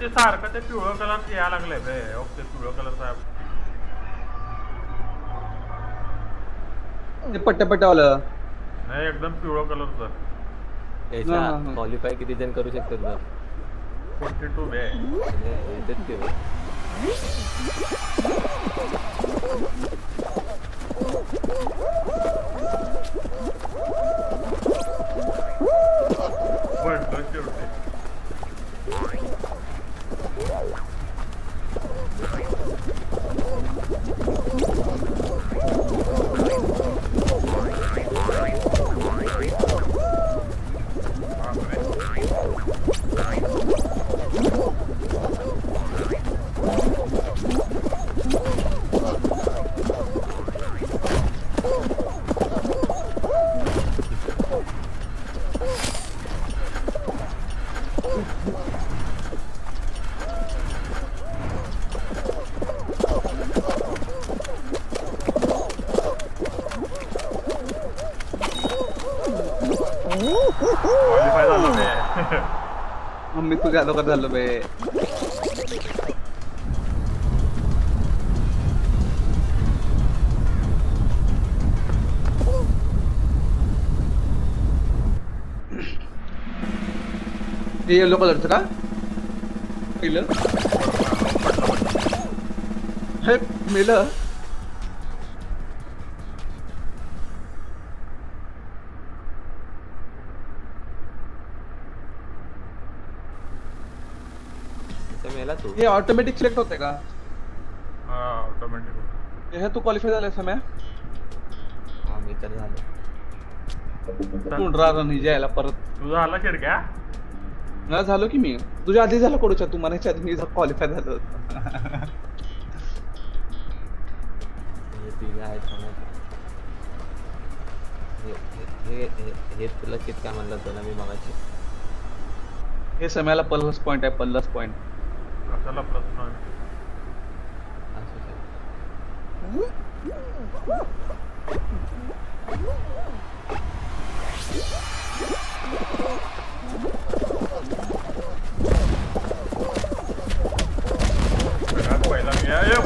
ते सारखं ते पिवळं कलर यायला लागलंय बे. ते पिवळं कलर साहेब ते पट्ट्या पट्ट्यावालं नाही एकदम पिवळं कलरचं. क्वालिफाय किती जण करू शकतात फोर्टी टू बे. ते. शेवटी. मम्मी तू झालो का झालं बे हे येलो कलरचं का पहिलं हे मेलं तू हे ऑटोमॅटिक सिलेक्ट होते का? हा ऑटोमॅटिक हे तू क्वालिफाय झालाय सम्या हा मी तर झालो कोण राहणार जायला परत तुझं आला खिडक्या ना झालो की मी? तुझ्या आधी झालं कडूच्या तू म्हणायच्या आधी मी क्वालिफाय झालो हे. हे हे- हे हे तुला कितका म्हणलं होतं ना मी मगाशी हे सम्याला पल्लस पॉइंट आहे पल्लस पॉइंट कशाला प्लस नाही असू शकतं. सगळ्यात पहिला मी आहे. ए,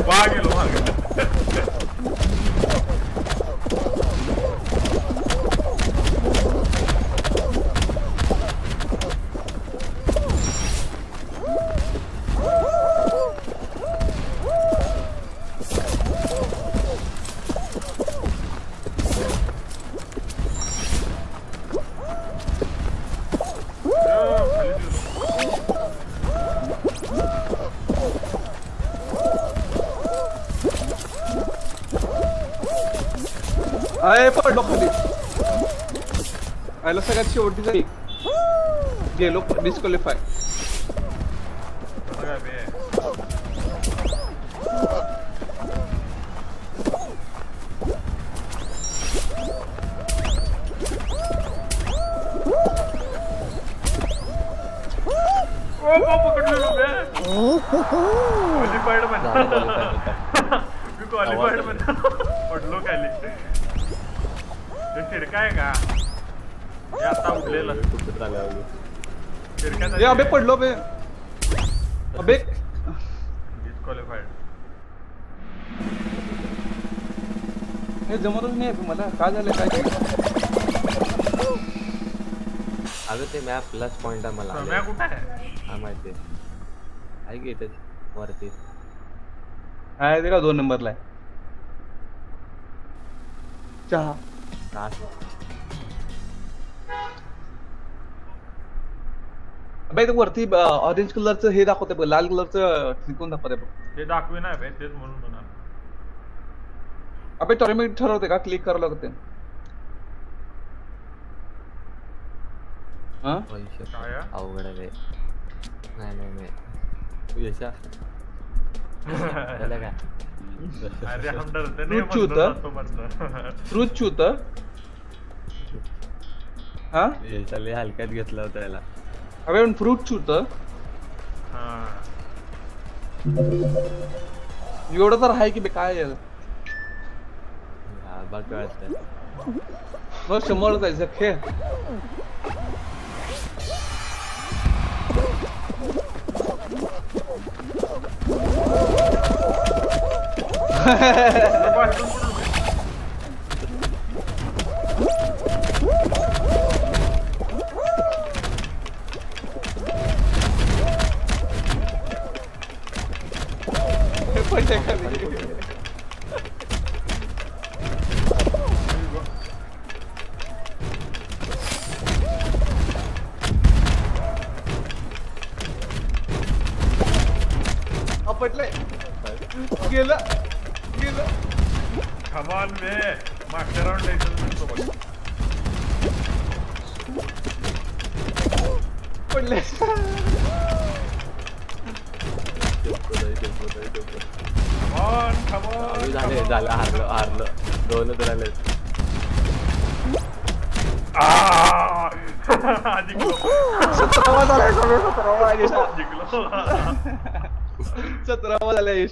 अय पडलो खाली आयला सगळ्यात शेवटी जाईल गेलो डिस्क्वालिफाय कसं ए अबे पडलो बे अबे। डिस्क्वालिफाईड हे जमतच नाही मला काय झालं काय? अगं ते मॅप प्लस पॉइंट आहे मला सम्या कुठं आहे हा? माहिती आहे की इथेच वरती आहे ते का दोन नंबरला आहे चहा। अबे वरती ऑरेंज कलरचं हे दाखवते बघ लाल कलरचं त्रिकोण दाखवते बघ. ते दाखवी नाही बे तेच म्हणून म्हणा अबे टॉर्नामेंट ठरवते का? क्लिक करावं लागते हा? काय? अवघड आहे रे. नाही नाही नाही. तू यशा. झालं का? अरे हम डरते नाही तू चूत? म्हणतो फ्रूट चूत हा? हलक्यात घेतलं होतं याला. I haven't fruit shooter. एवढं तर यार की बे काय बघ बस बघ शंभर जायचं खेळ Hahaha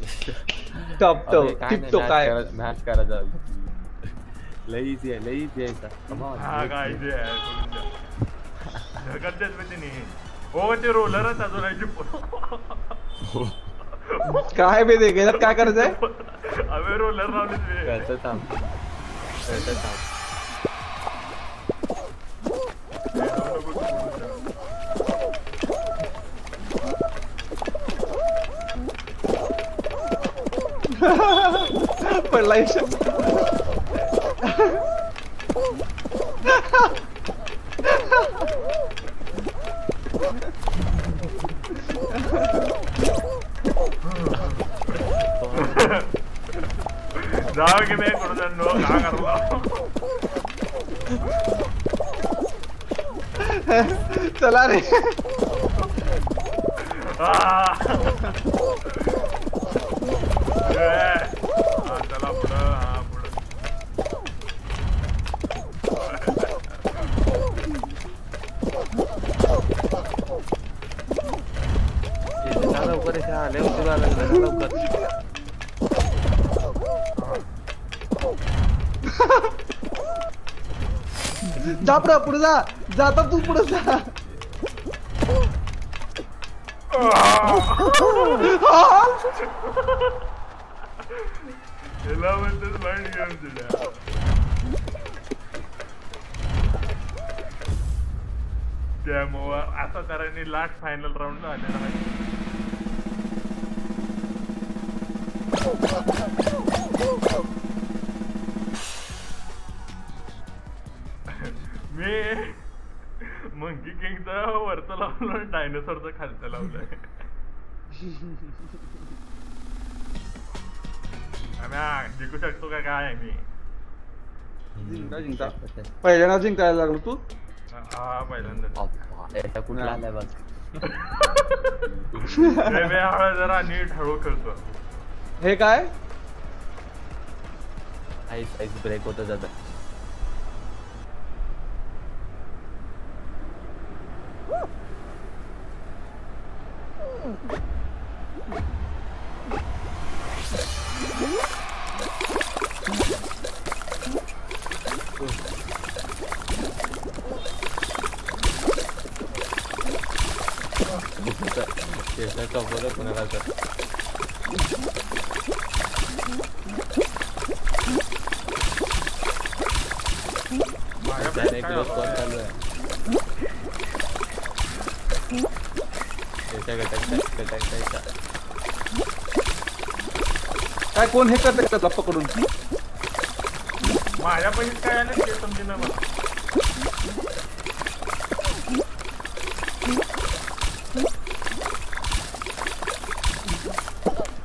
लिहा. टप टप अबे, काय नाही, मॅच करा- करायचं लई इझी आहे लई आहे सर. Come on, हा काय play. जे आहे. ढकलतेच बे तिने. हो ते रोलरच अजून आहे. काय बे ते गेल्यात काय करायचंय अबे रोलर लावलेत बे. कळतं थांब कळतं थांब पडला यशा जाओ की बे कुठं काय करला चला रे Ah! ए, हा, चला पुढं हा पुढं लवकर इथे आले जरा लवकर जा पुढं पुढे जा. जाता तू पुढे जा. हिला म्हणतेच माइंड गेम तुझ्या त्यामुळं आता तऱ्हाने लास्ट फायनल राऊंड आलेला आहे. मी मंकी किंगचा वरचं लावलं डायनोसॉरचं खालचं लावलंय जिंकू शकतो का काय मी? जिंका जिंका. पहिल्यांदा जिंकायला लागलो तू? हा पहिल्यांदा. कुठला आलाय बघ जरा नीट हळू खेळतो. हे काय? आईस आईस ब्रेक होत जात काय कोण हे करते का पकडून माझ्या पहिलीच काय आलं? ते समजेना मला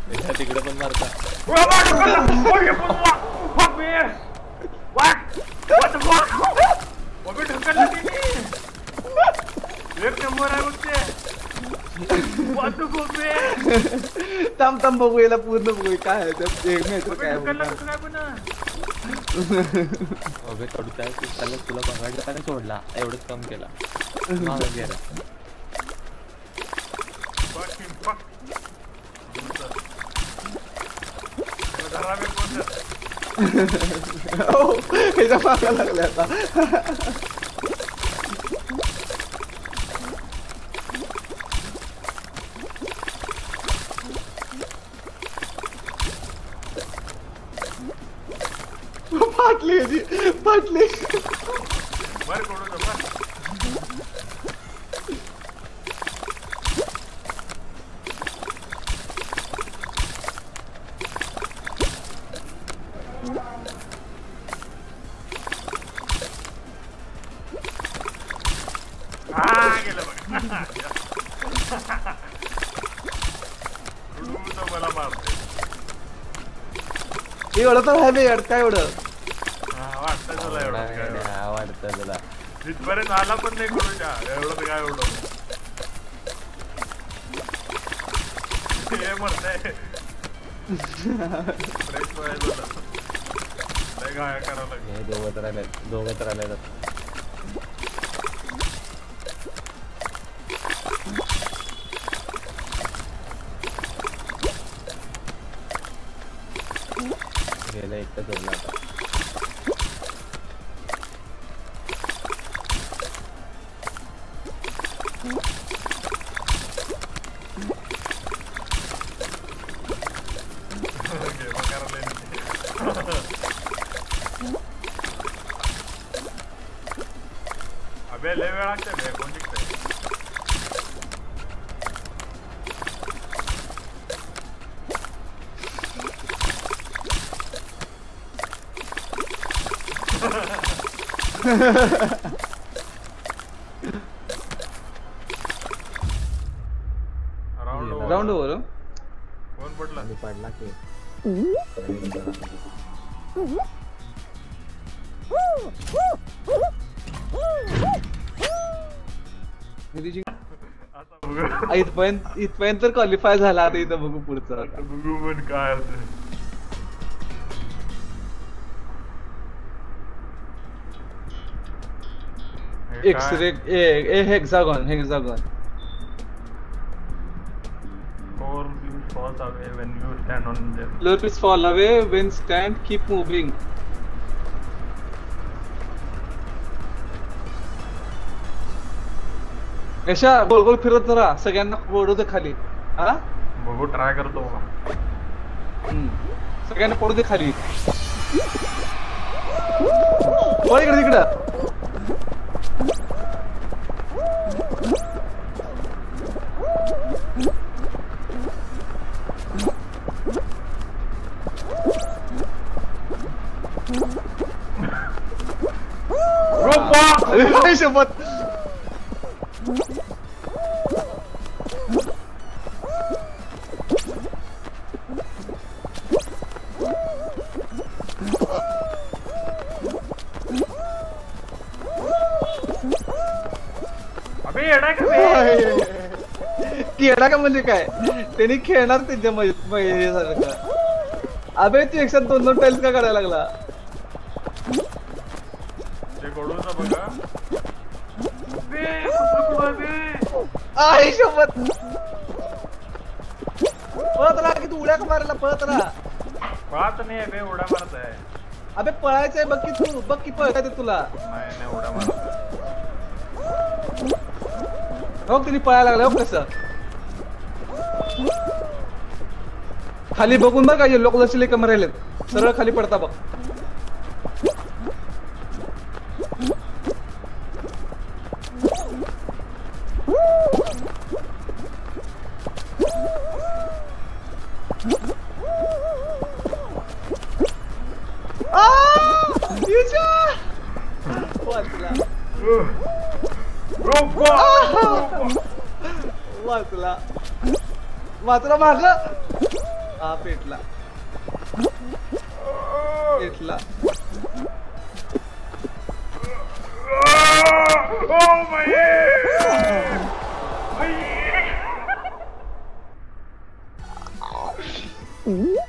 त्याच्या तिकडे पण मारता. The fuck, man? थांब थांब बघू याला पूर्ण बघू काय आहे त्यात एक नाही तर अबे, काय ढकलला बघू. कसं काय पण अबे थोडं त्याला तुला बघायला त्याने सोडला एवढंच काम केला मागं गेला त्यात. हो ह्याच्या आता फाटली ह्याची फाटली वर कोडू मला मारते एवढं तर आहे यार काय एवढं हा, वाटतं तुला एवढं काय एवढं. आवडतं तुला इथपर्यंत आला पण नाही करूच्या एवढं काय एवढं हे म्हणताय दोघं तर आले दोघं तर आले राऊंड ओव्हर कोण पडला आणि पडला की आता बघू. इथपर्यंत इथपर्यंत तर क्वालिफाय झाला आता इथं बघू पुढचं. बघू पण काय होतं हे एक्स काय? रे ए hexagon hexagon Four views falls away when you stand on them. Floor is fall away when stand keep moving. यशा गोल गोल फिरत जरा सगळ्यांना पडू दे खाली हा बघू ट्राय करतो हम्म. सगळ्यांना पडू दे खाली पळ इकडे तिकडं खेळा का म्हणजे काय त्यांनी खेळणार त्यांच्या महिन्यासारखं अबे तू एकसाथ दोन दोन टाईल्स का करायला लागला? बघा. बे? आई शपथ. पळत राहा की तू उड्या का मारायला पळत राहा. पाहत नाही बे उड्या मारत आहे अबे पळायचंय बघ की तू बघ की पळत आहे तुला. नाही नाही उड्या मारत आहे. हो तिने पळायला लागला हो कसं. खाली बघून बघ का येल्लो कलरचे लेकम राहिलेत सरळ खाली पडता बघ. बा! वाचला वाचला माग हा पेटला पेटला ओ,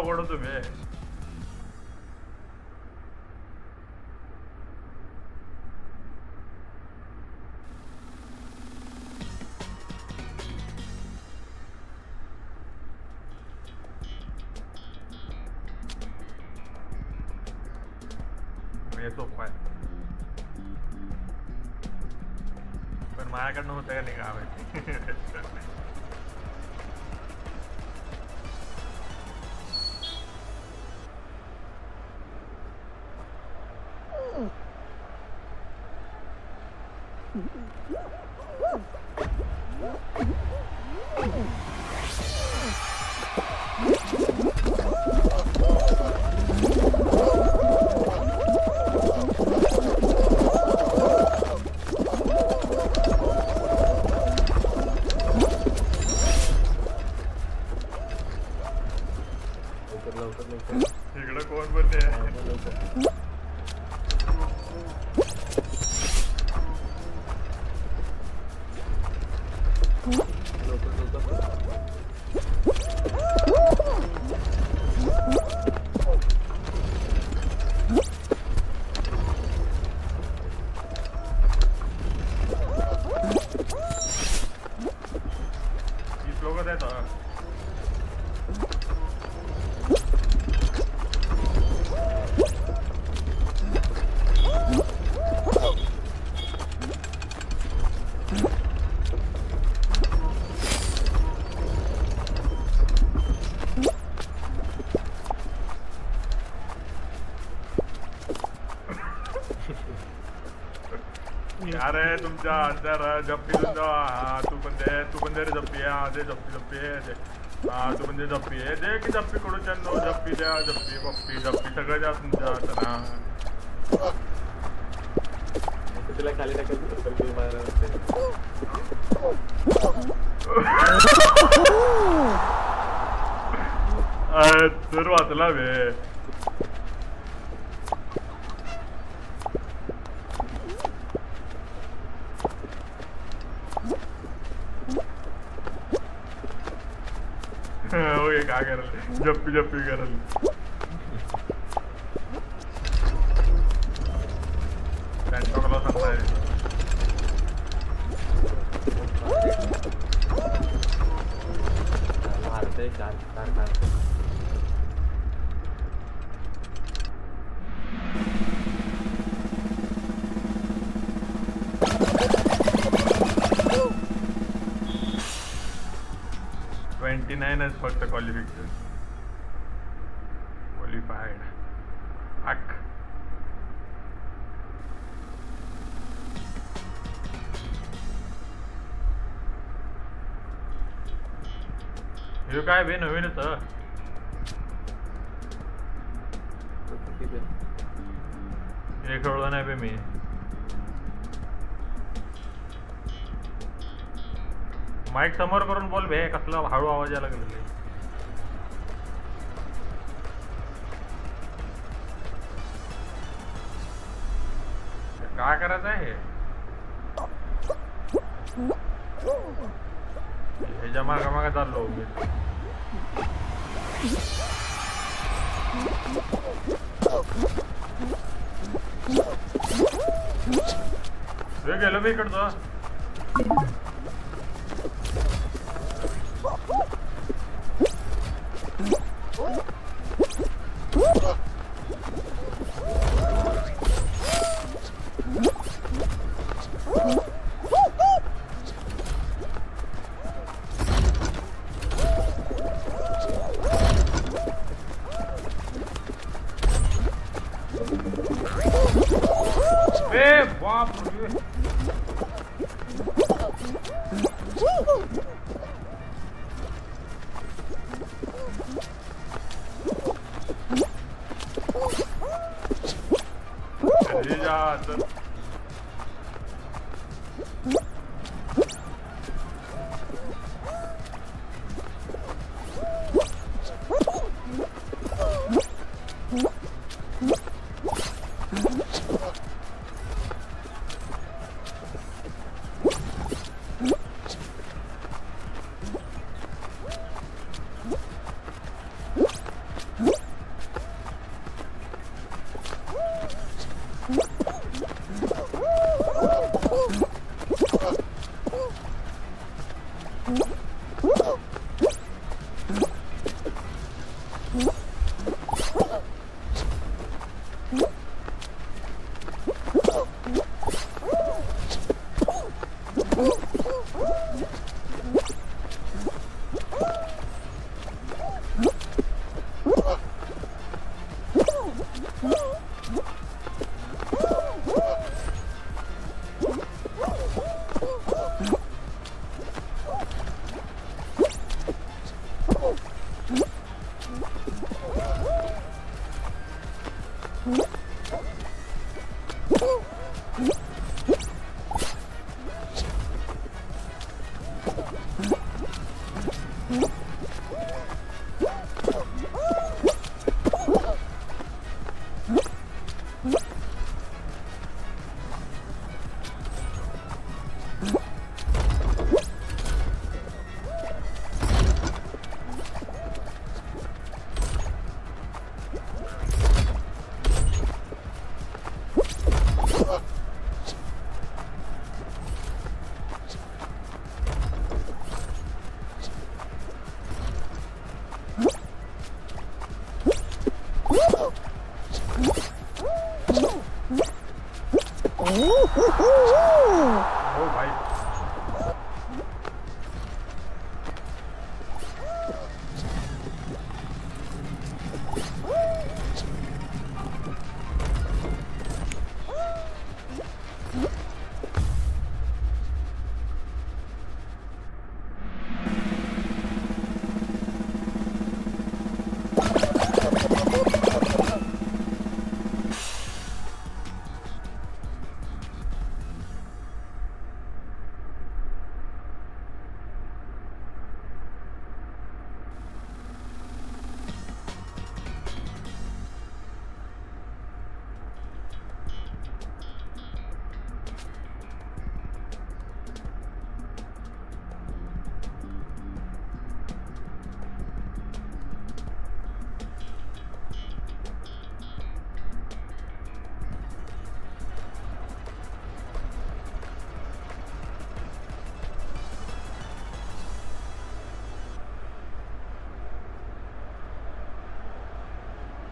पहिलाच राऊंड अवघड होतो मी हे लवकर यार है तुमच्या अंदर जप्पी तुमचा हा तू पण दे तू पण दे रे जप्पी हा दे जप्पी जप्पी आहे दे हा तू पण दे जप्पी आहे दे की जप्पी कडून चंदो जप्पी द्या जप्पी पप्पी जप्पी सगळं द्या तुमच्या हातात, हा आता तिला खाली. अरे, तर वाचला बे ओके काय करायला जप्पी जप्पी कार कार ट्वेंटी नाईनच फक्त क्वालिफिकेशन व्हिडिओ काय बे नवीन हं. हे खेळलो नाही बे मी माईक समोर करून बोल बे कसला हळू आवाज यायला लागलेला काय करायचं आहे हे? जमा गमागा चाललो मी हे गेलो मी इकडचं ए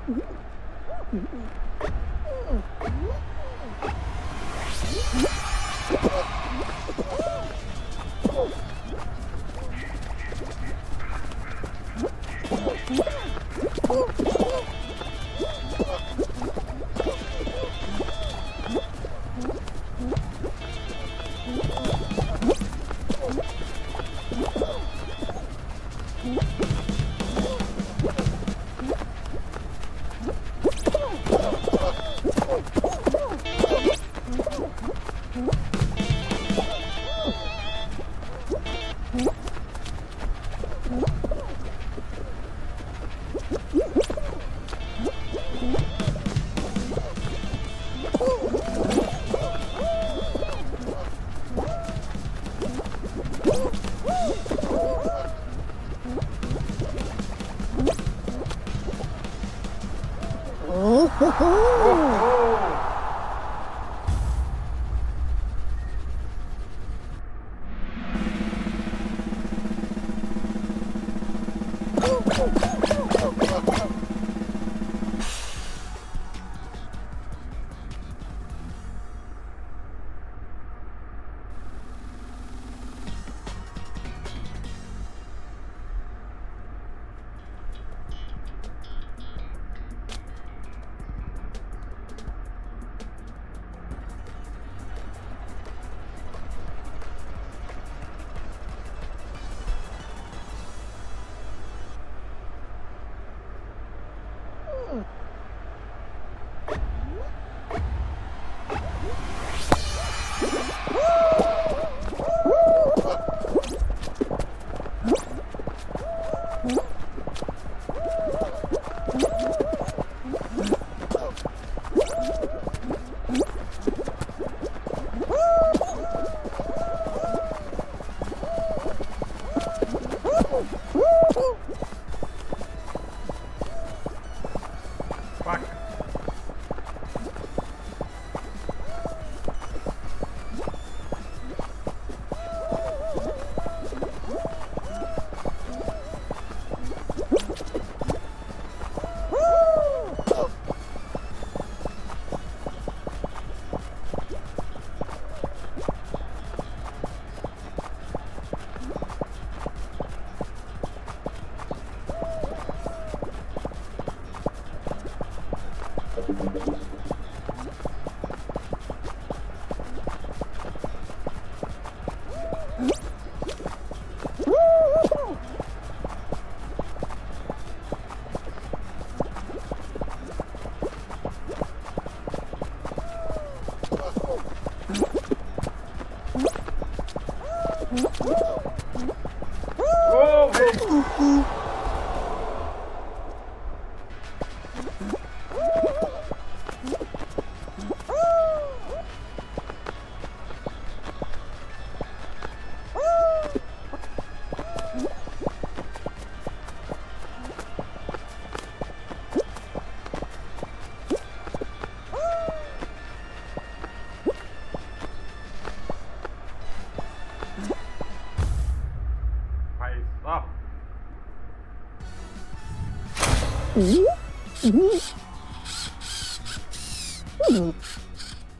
Mm-hmm.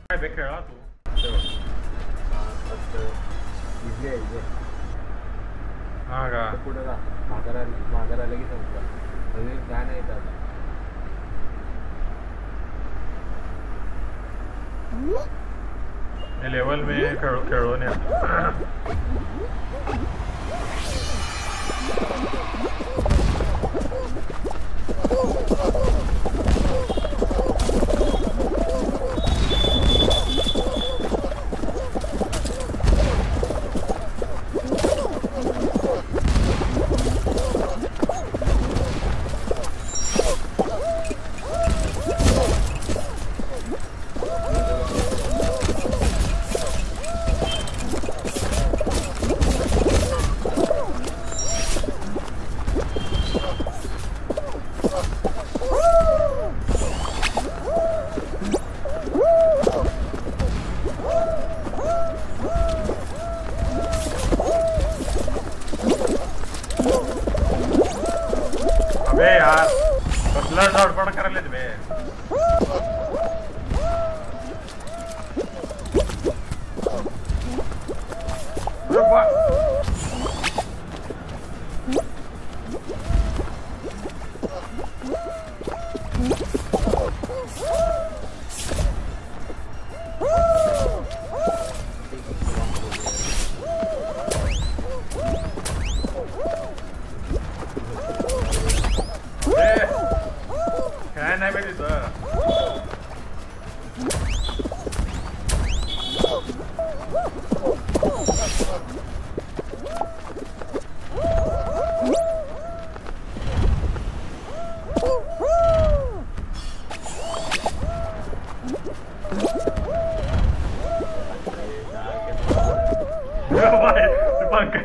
काय बे खेळा तू इझी आहे इझी हा का पुढे जा माघार माघार की समजा अजून गाणं येतं आता लेवल में खेळो खेळो नाही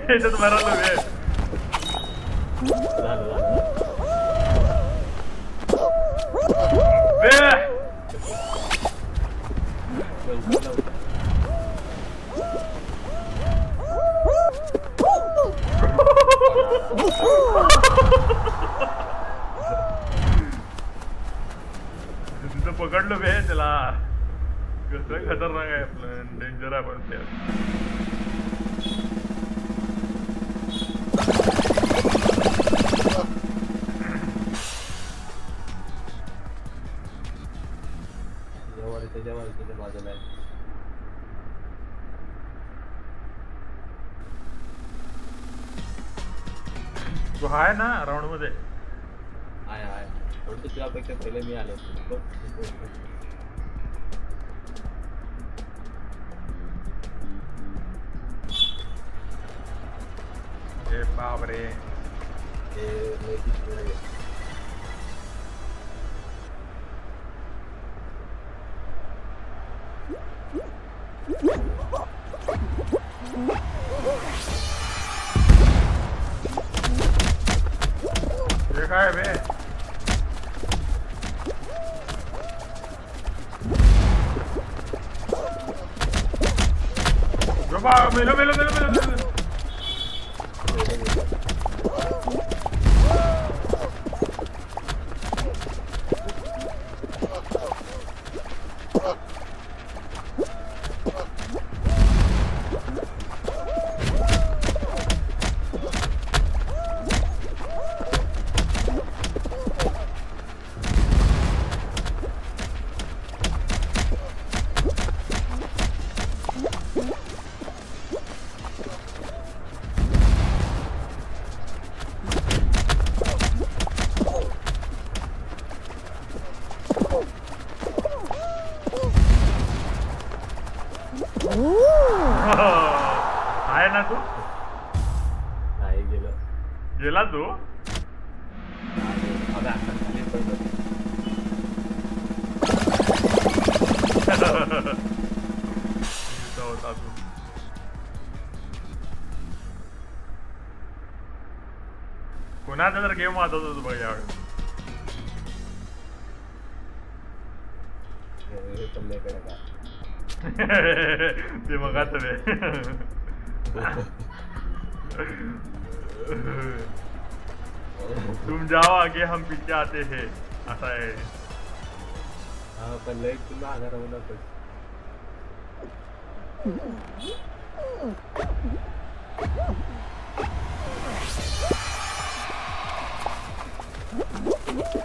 ते पंखा याच्यात भरायला abre eh, माता तो तुम्हें यार तुमने करेगा दिमाग आता तुम जाओ आगे हम पीछे आते हैं आता है हाँ पर तुम आगे रहो ना कुछ Woo!